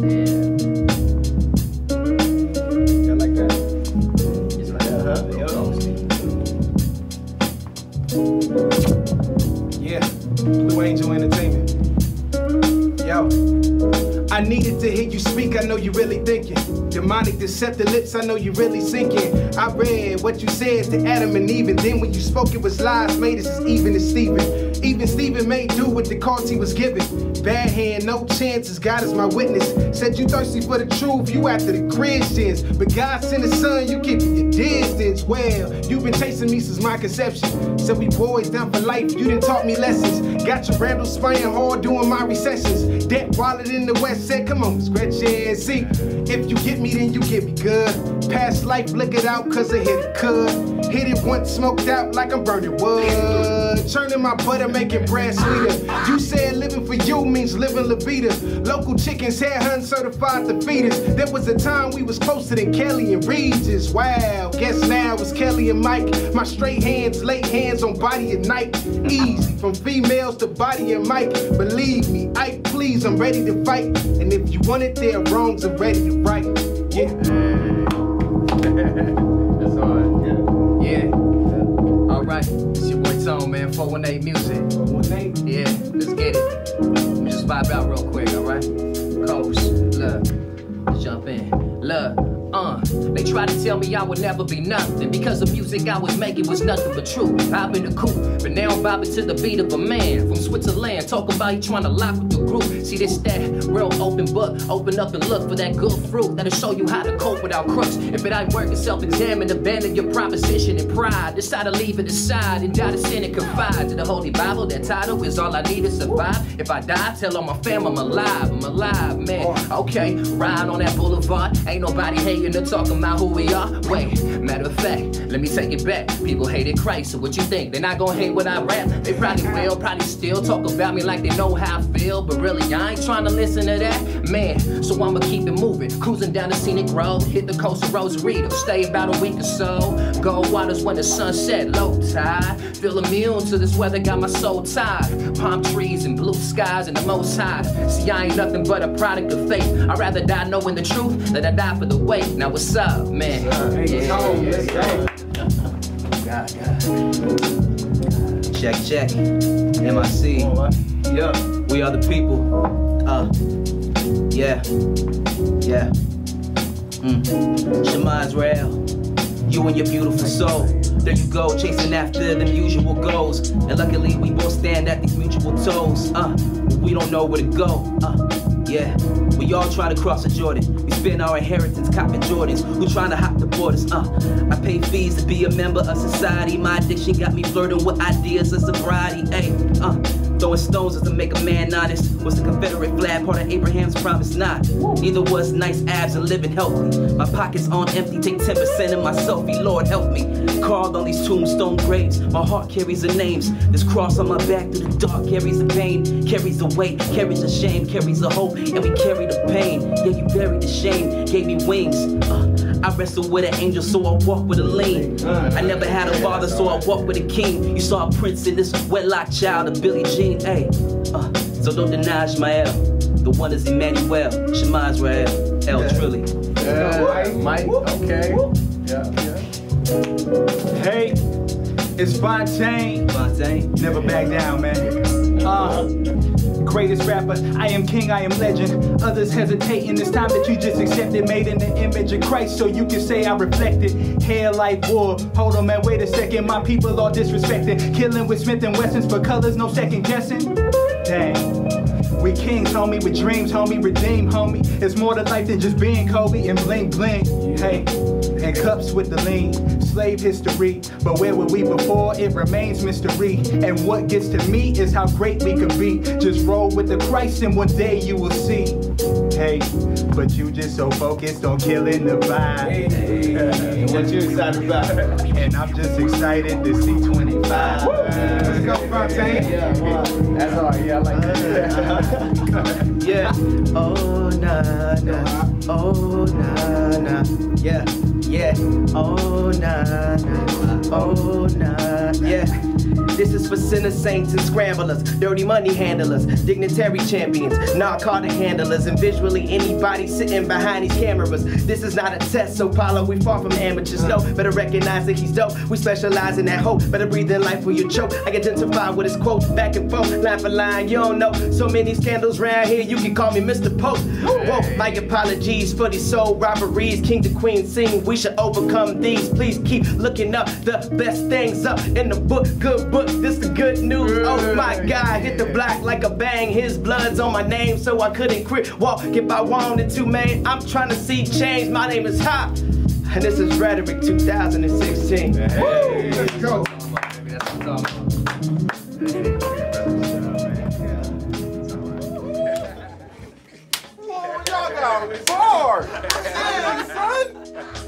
Yeah. I like that. It's like, uh huh. The. Yeah. Blue Angel Entertainment. Yo. I needed to hear you speak, I know you really thinking. Demonic deceptive lips, I know you really sinking. I read what you said to Adam and Eve, and then when you spoke, it was lies made us as even as Steven. Even Stephen made do with the cards he was given. Bad hand, no chances. God is my witness. Said you thirsty for the truth, you after the Christians. But God sent his son, you keeping your distance. Well, you've been chasing me since my conception. Said we boys down for life, you didn't taught me lessons. Got your Randall spying hard doing my recessions. Debt wallet in the west said, come on, scratch and see. If you get me, then you get me good. Past life, look it out, cause I hit it could. Hit it once, smoked out like I'm burning wood. Churning my butter, making bread sweeter. You said living for you means living La Vida. Local chickens, hair hunt certified to feed us. There was a time we was closer than Kelly and Regis. Wow, guess now it's Kelly and Mike. My straight hands, late hands on body at night. Easy, from females to body and Mike. Believe me, Ike, please, I'm ready to fight. And if you want it, there wrongs, I'm ready to right. Yeah. That's hard. Yeah. Yeah. All right. It's your boy Tone, man. 418 Music. Yeah. Let's get it. Let me just vibe out real quick, all right? Coast. Look. Let's jump in. Look. They tried to tell me I would never be nothing because the music I was making was nothing but true. I've been a cool, but now I'm vibing to the beat of a man from Switzerland. Talk about you trying to lock with the group. See this that real open book. Open up and look for that good fruit that'll show you how to cope without crooks. If it ain't working, self-examine, abandon your proposition and pride. Decide to leave it aside and die to sin and confide to the Holy Bible. That title is all I need to survive. If I die, tell all my fam I'm alive. I'm alive, man. Okay, ride on that boulevard. Ain't nobody hating or talking about who we are. Wait, matter of fact, let me take it back. People hated Christ, so what you think? They're not gonna hate what I rap. They probably will, probably still talk about me like they know how I feel. But really, I ain't trying to listen to that, man. So I'ma keep it moving. Cruising down the scenic road, hit the coast of Rosarito. Stay about a week or so. Go waters when the sun set, low tide. Feel immune to this weather, got my soul tied. Palm trees and blue skies and the most high. See, I ain't nothing but a product of faith. I'd rather die knowing the truth than I die for the weight. Now what's up, man? Yeah, yeah, yeah. God, God. Check, check. MIC. Yeah. We are the people. Uh. Yeah. Yeah. Mm. Shema Israel. You and your beautiful soul. There you go, chasing after them usual goals. And luckily we both stand at these mutual toes. Uh, we don't know where to go. Uh, yeah. We all try to cross the Jordan. We spend our inheritance copping Jordans. Who trying to hop the borders? Uh, I pay fees to be a member of society. My addiction got me flirting with ideas of sobriety. Hey, uh, throwing stones to make a man honest. Was the Confederate flag part of Abraham's promise? Not. Neither was nice abs and living healthy. My pockets on empty. Take 10% of my selfie. Lord help me. Carved on these tombstone graves. My heart carries the names. This cross on my back through the dark carries the pain, carries the weight, carries the shame, carries the hope, and we carry the pain. Yeah, you buried the shame, gave me wings. Uh, I wrestle with an angel, so I walk with a lean. I never had a father, so I walk with a king. You saw a prince in this wedlock child of Billie Jean. Hey, uh, so don't deny Ishmael. The one is Emmanuel, Shema Israel, El Trilly. Yeah, Mike, okay. Yeah, yeah. Hey, it's Fontaine. Fontaine. Never back down, man. Uh, greatest rapper. I am king, I am legend. Others hesitating. It's time that you just accepted. Made in the image of Christ, so you can say I reflected. Hair like wool. Hold on, man, wait a second. My people are disrespected. Killing with Smith and Wessons for colors, no second guessing. Dang. We kings, homie, with dreams, homie, redeem, homie. It's more to life than just being Kobe and bling bling. Hey, and cups with the lean, slave history. But where were we before? It remains mystery. And what gets to me is how great we can be. Just roll with the Christ, and one day you will see. Hey, but you just so focused on killing the vibe. hey What you excited about? And I'm just excited to see 25. Let's go, Fontaine. Yeah, wow. That's all. Yeah, I like that. Yeah. Oh na na. Uh-huh. Oh na na. Yeah. Oh na. Oh na. This is for sinners, saints, and scramblers, dirty money handlers, dignitary champions, narcotic handlers, and visually anybody sitting behind these cameras. This is not a test, so Paulo, we far from amateurs. No, better recognize that he's dope. We specialize in that hope. Better breathe in life when you choke. I identify with his quotes back and forth, line for line. You don't know so many scandals around here. You can call me Mr. Pope. Whoa, my apologies for these soul robberies. King to queen sing. We should overcome these. Please keep looking up the best things up in the book. Good book. This the good news. Oh my God, hit the block like a bang. His blood's on my name, so I couldn't quit. Walk if I wanted to, man. I'm trying to see change. My name is HOPP. And this is Rhetoric 2016. Woo! Let's go. That's what I'm talking about. Y'all got hard. Damn, son.